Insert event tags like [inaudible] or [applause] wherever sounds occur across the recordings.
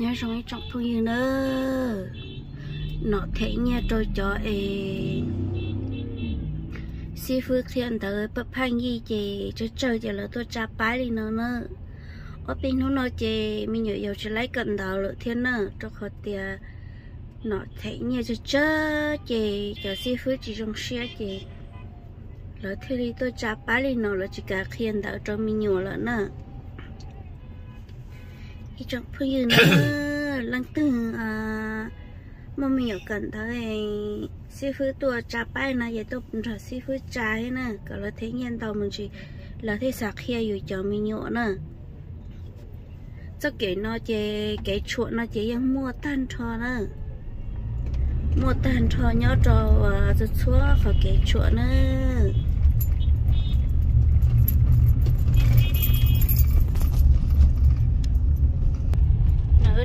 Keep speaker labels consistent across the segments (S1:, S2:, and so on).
S1: nhớ rồi ấy trọng thu như nữa nó thấy nha trôi cho e sư phụ thiên tới bất phang gì chị cho chơi cho là tôi trả bái đi nữa nữa ở bên nó nói chị mình nhớ yêu chỉ lấy cần đầu lựa thiên nữa cho khó tiền nó thấy nhà cho chơi chị cho sư phụ chỉ trong xe chị lỡ thiên đi tôi trả bái đi nó là chỉ cả khiên đạo cho mình nhớ là nữa cái chồng phụ nữ lăng từng à mà mình ở cần thơ này sư phụ tua trà bay nè vậy tôi cũng sư phụ trà hay nè. Có là thế nhân tàu mình chỉ là thế sạc kia ở cho mình nhọ nè. Cho cái nó chế cái chuột nó chế yang mua tan cho nè. Mua tan cho nhớ cho cho chúa khỏi cái chuột nữa.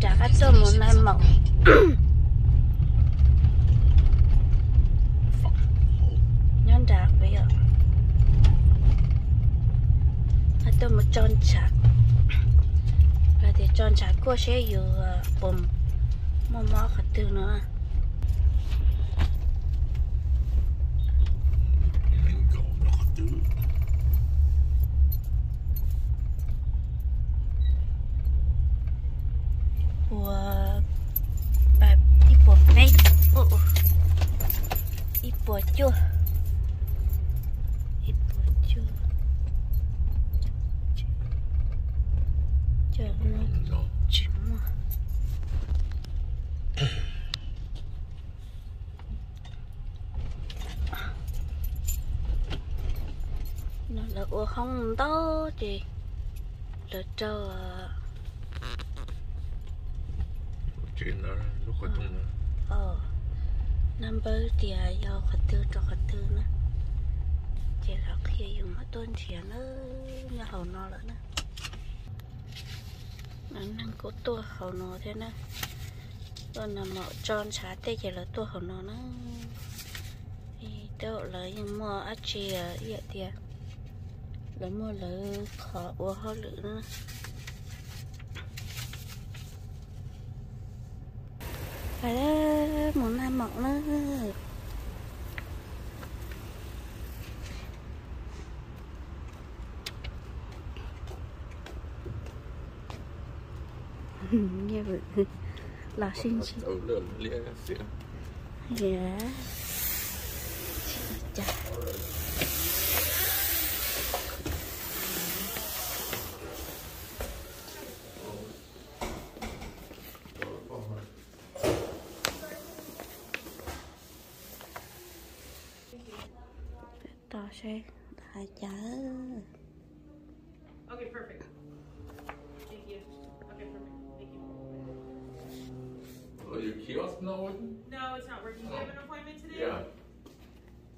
S1: Trả cái tôm một này mỏng nhân trả bây giờ. Hay tôi một tròn chặt là thì tròn chặt qua bùm, mò mò khát tư nữa của bà đi bộ đây đi bộ chưa đi bộ chưa chờ nó chín mà nó là ủa không đó chị. Là cho
S2: chuyện đó lúc có tung đó.
S1: Ờ. Number thì do khát tư cho khát tư nữa. Chỉ là khi dùng hết tuần tiền nữa nhà hậu nó nữa. Nè nó năng có tua hậu nó thế nè còn là mạo tròn xá tê chỉ là tua hậu nó nữa. Thì là những mua chi ở vậy thì là mua là khó ua khó lửa phải đó muốn ăn mộng nữa. [laughs] Nghe vậy [laughs] là xin xin tỏ xe đại chả
S3: Okay, perfect. Thank you. Okay, perfect. Thank you.
S2: oh your kiosk not working
S3: No, it's not working. Do you have an appointment today?
S2: yeah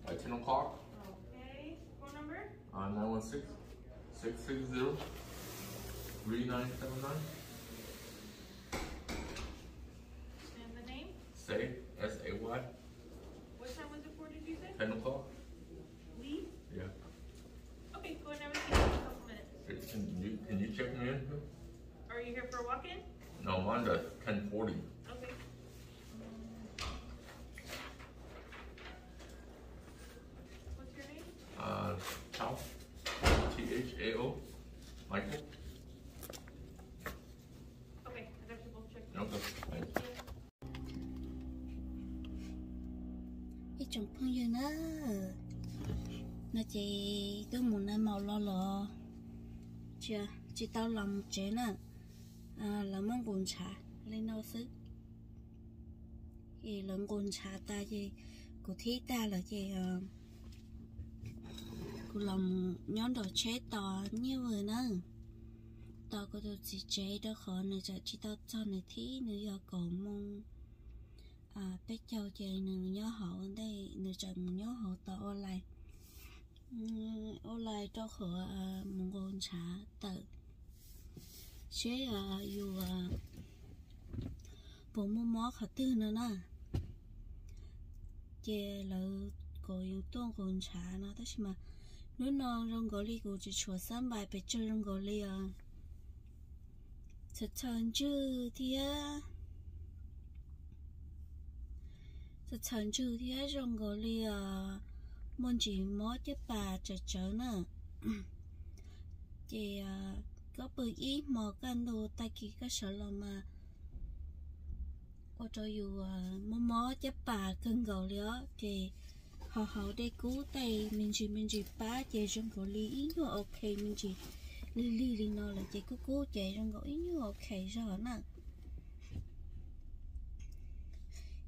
S2: at 10 o'clock
S3: Okay. Phone number?
S2: uh 916 660 3979
S3: And the name?
S2: say s-a-y Michael
S3: Okay, I got you both checked.
S2: okay thanks
S1: cái chồng phong dương đó nó chỉ tôi muốn nói màu lo lo. Chưa chỉ tao lòng chế nè. À là mong cuốn trà lên đâu xứ. Thì lần cuốn trà ta gì của thi ta là gì à của lòng nhón đồ chế to như vừa nữa tao có đồ gì chế đó khó nữa chỉ tao cho này thi nữa do cổ mong à bé châu chơi nữa nhớ hậu đây nữa chọn nhớ hậu tao ô lại ô lại cho khổ à một con trả tự. Chế à dù à bộ mua mó khả tư nữa nè. Chế là có yêu tôn con trả nó, đó mà nếu nó rong gò li của chỉ chùa sắm bài bị chơi rong gò li à? Thật thần chứ thì á thật thần chứ thì á trong cái li à? Muốn chỉ mó chứ bà chờ chờ nè. Thì à có bự ý mò căn đồ tay kỳ cái sợ là mà. Ở cho dù à mò mò chứ bà cưng gầu lió thì họ họ đây cú tay, mình chỉ mình chỉ ba chạy trong gỗ lý nó ok, mình chỉ lý lý lý nó là chạy cú cú chạy trong cái nó ok rồi nè.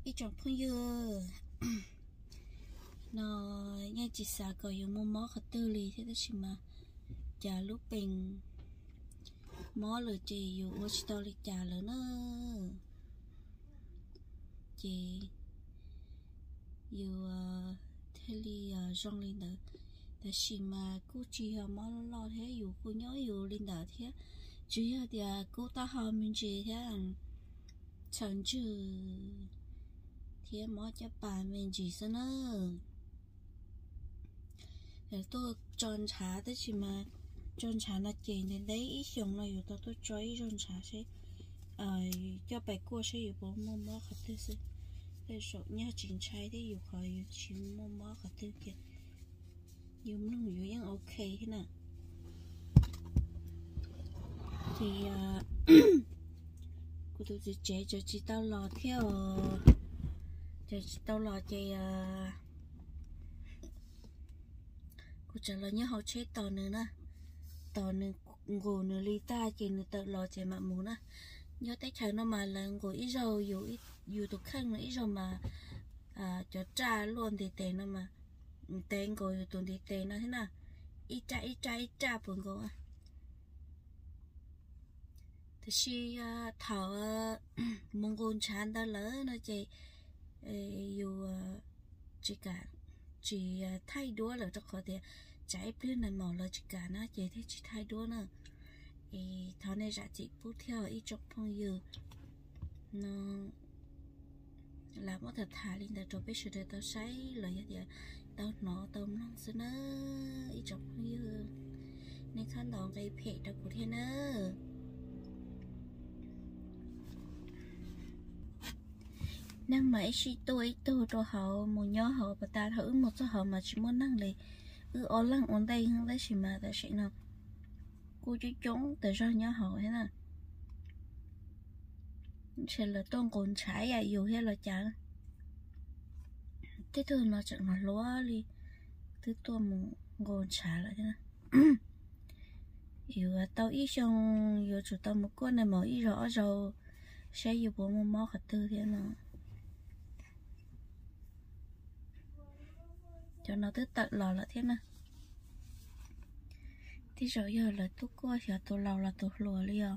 S1: Ít trong phong yêu nó, nghe chỉ xả có dùng mua mò khát tư lý thế đó chỉ mà. Chả lúc bình. Mò lừa chị dùng ở chỉ tao đi chả lừa nữa chị you uh, teli uh, jong lin da da mà ma ku chi mà ma lo lo thế you ku nhớ you lin da thế. Chỉ là dia cô ta ha mình chỉ thế rằng chẳng chữ thế mà cho bà mình chỉ sân ơ để tôi chọn trà tới chỉ mà chọn trà là chỉ nên đấy ý tưởng là yếu tố tôi chơi chọn trà sẽ cho bài cô sẽ yếu bố mồm mồm khắp thế thế số nhà chính trai thì yêu khó yêu chỉ mua mỏ cả thứ kia yêu nung yêu yang ok thế nè thì à, cô tôi sẽ chế cho chị tao lò theo cho chị tao lò à cô trả lời nhớ học chế tò nữa nè tò nữa ngủ nữa ly ta chị nữa tao lò chị mà muốn nè nhớ tay chờ nó mà là ngủ ít dầu dù ít dù tôi khăn ít rồi mà à cho trà luôn thì tiền nó mà. Tiền ngồi tuần thì tiền nó thế nào? Ít trà ít trà ít trà buồn cô à thì khi thảo [clears throat] mong ngôn chán đã lỡ nó chị. Dù à, chỉ cả chỉ à, thay đũa là cho có thể trái biết là mỏ là chỉ cả nó chỉ thấy chỉ thay đũa nữa. Thì thằng này ra chị bút theo ít chọc phong dừa. Nó là mất thật thà linh đã chụp biết sự tao say lời gì tao nó tao nó sẽ nó ít chục như nên khăn đó gây phe tao của thế nữa năng mà ít tôi tôi cho họ một nhớ họ và ta thử một số họ mà chỉ muốn năng lì ư ở lăng ở đây hơn lấy chỉ mà ta sẽ nào cô chú chống từ ra nhớ họ thế nào sẽ là tôn còn trái à dù hay là chả. Thế thường nó chẳng là lúa đi. Thứ tôi muốn còn trái lại thế nào? [clears throat] Dù à, tao ít xong dù chủ tao một con này mở ít rõ rồi. Sẽ dù bố một mó khát tư thế nào. Cho nó tới tận lò là thế nào? Thì rồi giờ là tôi qua sẽ tôi lâu là tôi lùa liền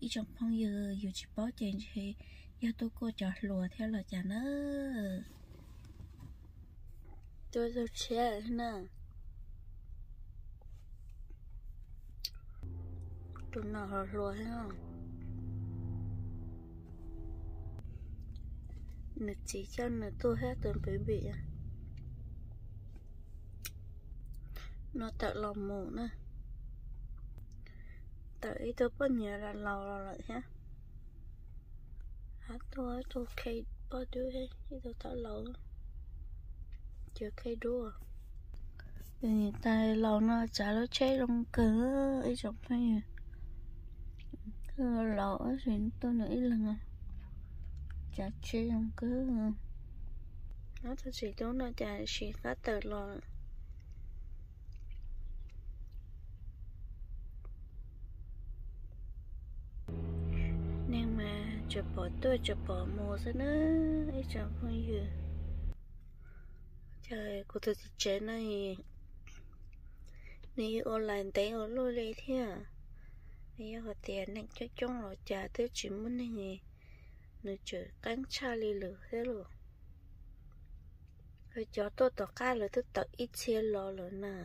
S1: ý trong phong giờ giờ chỉ bảo chuyện thì giờ tôi có cho lùa theo là chả nó tôi tôi chia nè tôi nào lùa ha nè chỉ cho nè tôi hết tôi bị bị nó tự lòng mù nè tới tôi bất nhớ là lâu rồi rồi ha hát tôi tôi khay bao đứa hết chứ tôi thở lâu chưa khay đua thì người ta lâu nó trả nó chết trong cửa ấy trong hay cứ lâu ấy thì tôi nghĩ là trả chết trong cửa nó thật sự tôi nó trả chỉ có tờ lâu mà chụp bỏ tôi, chụp bỏ mùa ra nữa. Ấy chẳng không gì trời, cô tôi thì chết này. Này, online té ở lôi lên thế à? Bây giờ tiền này cho chung rồi trả thứ chỉ muốn này nhỉ? Nữa trời cắn cha đi lửa thế rồi. Rồi cho tôi tỏ ca rồi tôi tỏ ít xe lo rồi nè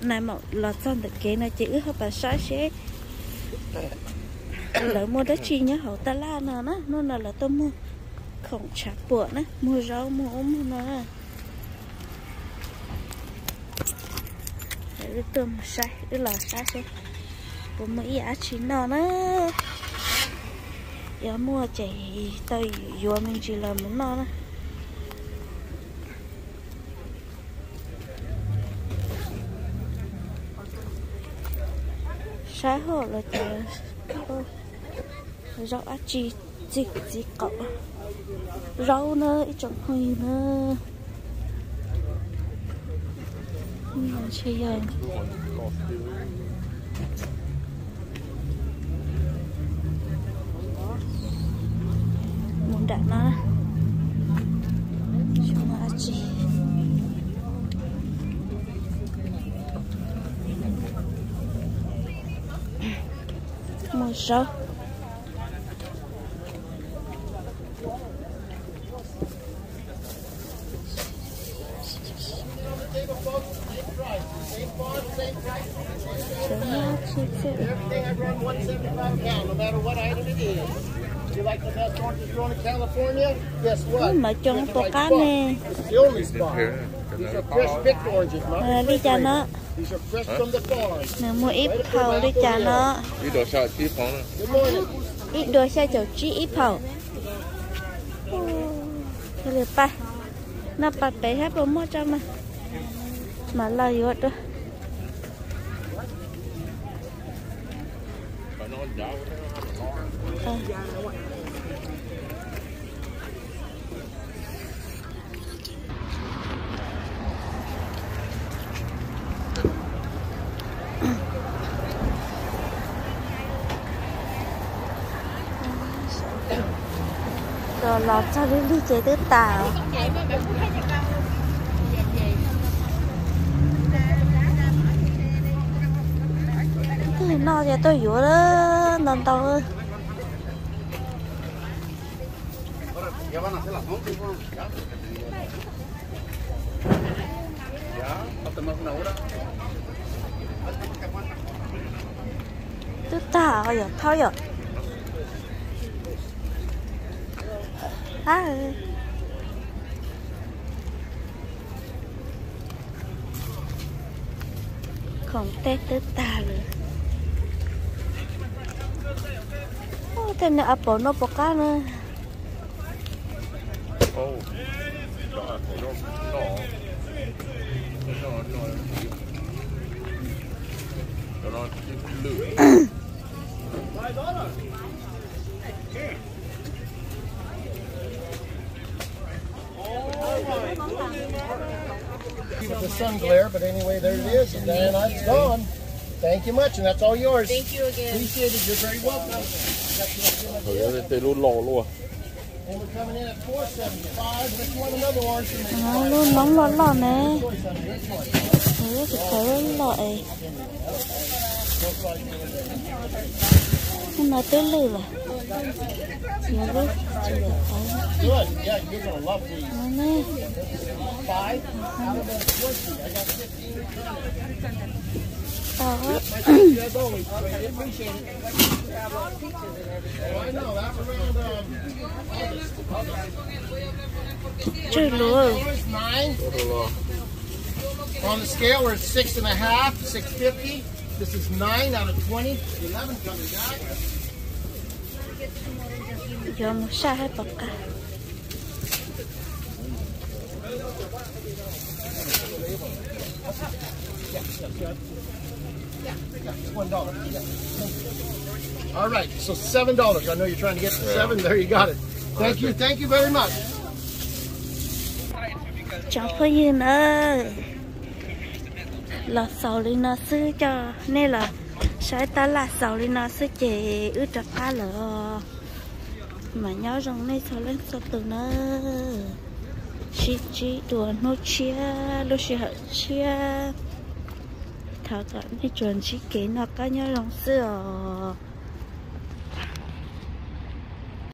S1: này mà lọt xong được kế nó chữ ứ bà sai sẽ lỡ mua đất chi nhá hậu ta la nè nó nó là là tôi mua. Không chả bữa nữa mua rau, mua ốm nó để tôm sai để lò sai sẽ bố mấy á chín nó nó. Giờ mua chạy tôi vừa mình chỉ là muốn nó. nữa sai hồ là chờ rau á chi chi chi cậu. Rau nữa ít trồng hơi nữa mà chơi giờ muốn đặt nó một số
S4: Everything I run 175 a pound, no matter what item it is. You like the best oranges grown in California? Guess what?
S1: mở trong
S4: Get the
S1: tô
S4: right
S1: cá nè
S4: It's the only spot. These are fresh picked oranges, not
S1: à, đi cho nó Nè mua ít hầu đi cho nó
S2: Đi đồ sao.
S4: Good morning.
S1: ít đôi xe chậu chi ít hầu cái lượt ba nó bật bé hết bố mua cho mà mà lời vô đó
S2: Phải nó giáo
S1: à. rồi lọt cho đến đi chế tứ tàu thì nó cho tôi vô đó nên tôi
S4: Ya van
S1: rồi thôi rồi ហើយខំទេទៅតាលើអូតែនៅអពណ៌ប
S2: កាណាអូ no, no, no, no, no, no,
S4: no, no, sun glare, but anyway, there it is, and then it's gone. Thank you much, and that's all yours.
S3: Thank you again.
S4: Appreciate it. You're very welcome.
S2: Nó tê luôn lò luôn.
S4: And we're coming in at 475. If you want another orange,
S1: nó luôn nóng lon lon nè thế thì tới lợi mà tới lử biết chưa thấy nó nè
S4: 20. I got 15.
S1: tao
S4: As always, I appreciate it. I know. On the scale, we're at six and a half, six fifty. This is nine out of twenty. Eleven coming back. All right, so seven dollars. I know you're trying to get to seven. There you got it. Thank you. Thank you very much.
S1: cháu phải gì nữa là sầu đi nó sư cho nên là sai ta là sầu đi nó sư chị ư trật phá lỡ mà nhớ rằng này sầu lên sầu từ nó chi chi đùa nó chia lúc xí hở chia. Thảo cả này chuẩn chi kế nó cá nhớ lòng sư